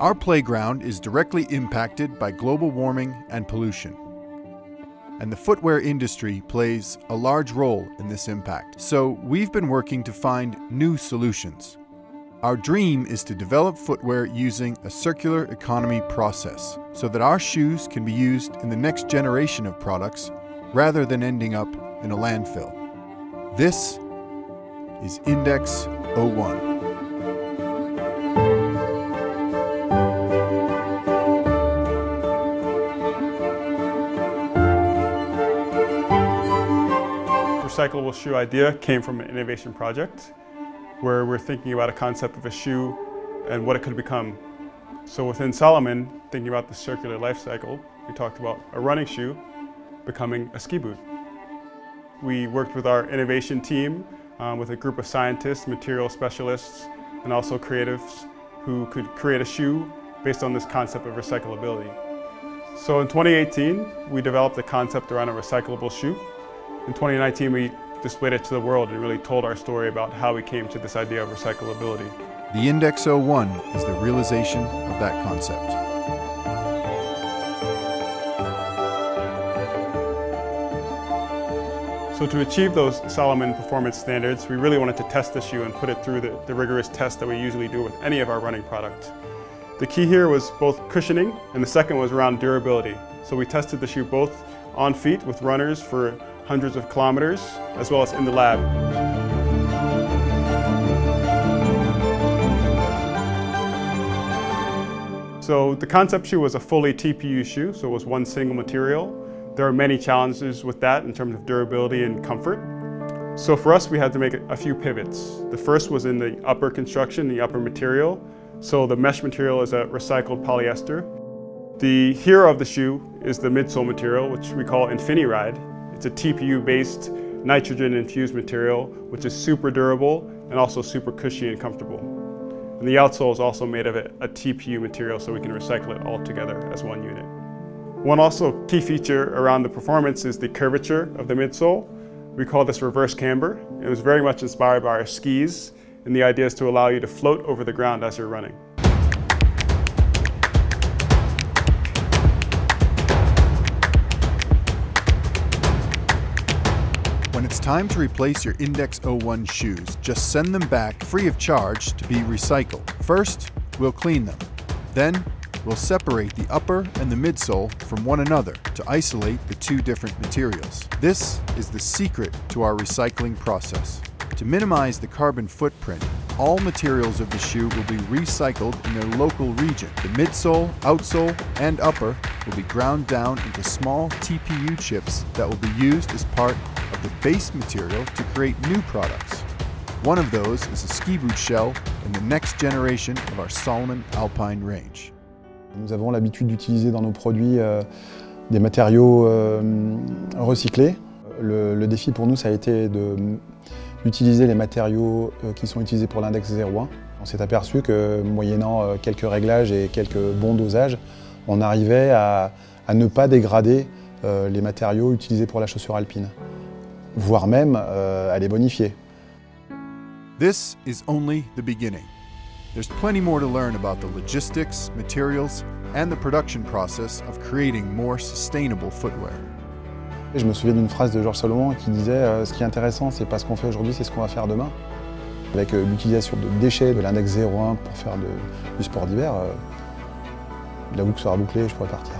Our playground is directly impacted by global warming and pollution. And the footwear industry plays a large role in this impact. So we've been working to find new solutions. Our dream is to develop footwear using a circular economy process so that our shoes can be used in the next generation of products rather than ending up in a landfill. This is Index 01. Recyclable shoe idea came from an innovation project where we're thinking about a concept of a shoe and what it could become. So within Salomon, thinking about the circular life cycle, we talked about a running shoe becoming a ski boot. We worked with our innovation team um, with a group of scientists, material specialists, and also creatives who could create a shoe based on this concept of recyclability. So in 2018, we developed the concept around a recyclable shoe. In 2019, we displayed it to the world and really told our story about how we came to this idea of recyclability. The Index 01 is the realization of that concept. So to achieve those Salomon performance standards, we really wanted to test the shoe and put it through the, the rigorous test that we usually do with any of our running products. The key here was both cushioning and the second was around durability. So we tested the shoe both on feet with runners for hundreds of kilometers as well as in the lab. So the concept shoe was a fully TPU shoe, so it was one single material. There are many challenges with that in terms of durability and comfort. So for us, we had to make a few pivots. The first was in the upper construction, the upper material. So the mesh material is a recycled polyester. The hero of the shoe is the midsole material, which we call InfiniRide. It's a TPU-based nitrogen-infused material, which is super durable and also super cushy and comfortable. And the outsole is also made of a, a TPU material, so we can recycle it all together as one unit. One also key feature around the performance is the curvature of the midsole. We call this reverse camber. It was very much inspired by our skis, and the idea is to allow you to float over the ground as you're running. When it's time to replace your Index 01 shoes, just send them back free of charge to be recycled. First, we'll clean them. Then, We'll separate the upper and the midsole from one another to isolate the two different materials. This is the secret to our recycling process. To minimize the carbon footprint, all materials of the shoe will be recycled in their local region. The midsole, outsole, and upper will be ground down into small TPU chips that will be used as part the base material to create new products. One of those is a ski boot shell in the next generation of our Salomon Alpine range. Nous avons l'habitude d'utiliser dans nos produits euh, des matériaux euh, recyclés. Le, défi pour nous, ça a été d'utiliser les matériaux euh, qui sont utilisés pour l'index 01. On s'est aperçu que moyennant quelques réglages et quelques bons dosages, on arrivait à ne pas dégrader les matériaux utilisés pour la chaussure alpine, voire même à les bonifier. This is only the beginning. There's plenty more to learn about the logistics, materials, and the production process of creating more sustainable footwear. Je me souviens d'une phrase de Georges Salomon qui disait euh, Ce qui est intéressant, c'est pas ce qu'on fait aujourd'hui, c'est ce qu'on va faire demain. Avec euh, l'utilisation de déchets de l'index 01 pour faire de, du sport d'hiver, euh, la boucle sera bouclée et je pourrais partir.